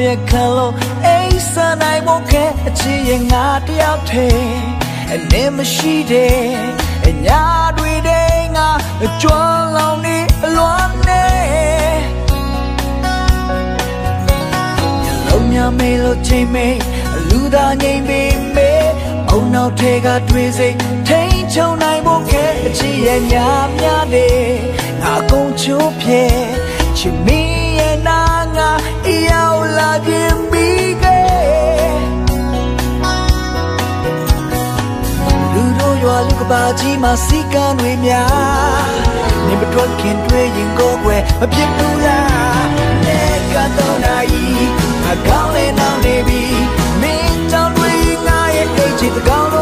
တဲ့ခံလို့အိစံနိုင်ဖို့ခဲအချစ်ရဲ့ငါတယောက်တည်းအနေမရှိတဲ့အညာတွေတဲ့ငါကြွလောင်နေအလွမ်းနေလုံးမြမေလို့ချိန်မေလူသားငိမ့်ပေမေအုံနောက်ထဲကတွေးစိတ်ထိန်ချုံနိုင်ဖို့ခဲအချစ်ရဲ့ညာများနေငါကုန်ချိုးပြဲချစ်မင်းရဲ့နာငါရောက် လူကပါကြီးမှာစီကံတွေများနေမတွက်ခင်တွေ့ရင်ကိုယ်ွယ်မဖြစ်ဘူးလားနေကတော့နိုင်အကောင်းလေးနောက်နေပြီမင်းကြောင့်တွေငါရဲ့အိတ်ချစ်တကောင်